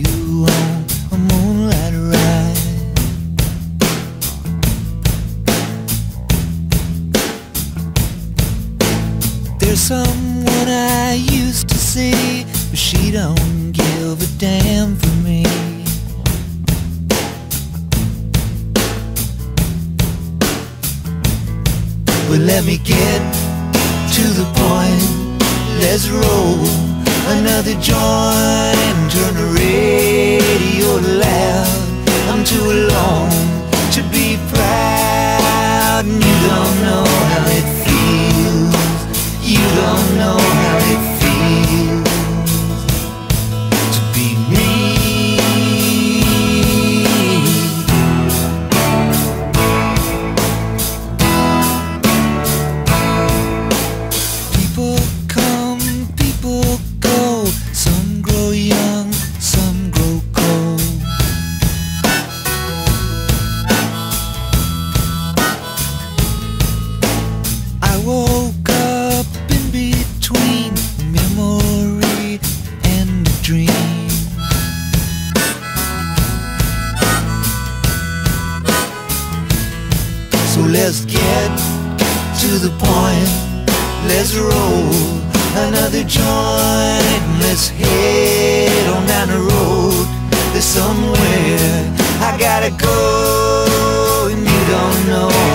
you on a moonlight ride. There's someone I used to see, but she don't give a damn for me. But let me get to the point. Let's roll another joint turn the radio Let's roll another joint. Let's head on down the road. There's somewhere I gotta go, and you don't know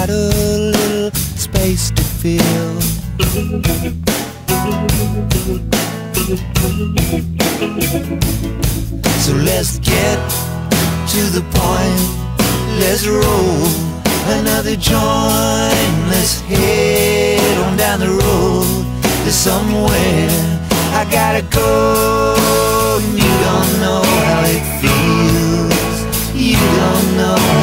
got a little space to fill. So let's get to the point. Let's roll another joint. Let's head on down the road. There's somewhere I gotta go. You don't know how it feels. You don't know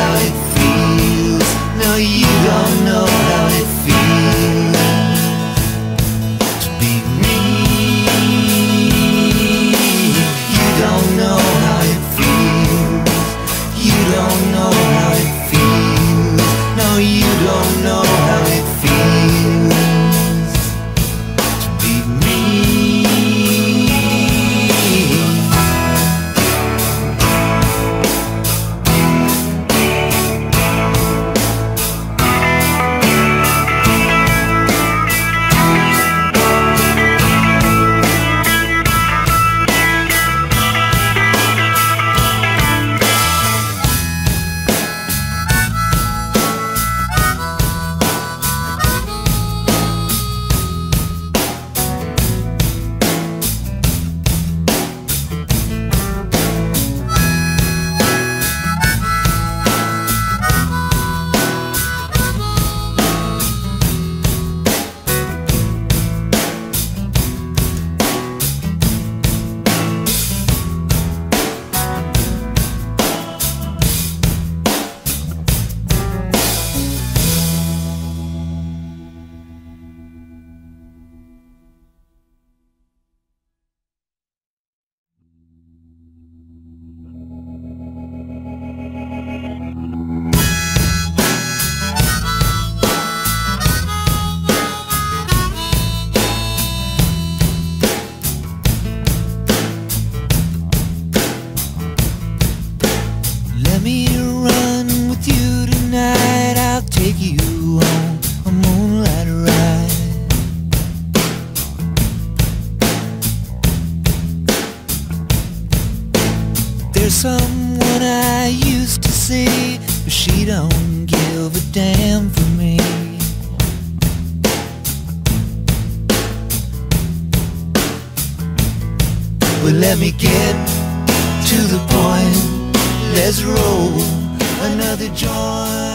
There's someone I used to see, but she don't give a damn for me. But let me get to the point. Let's roll another joint.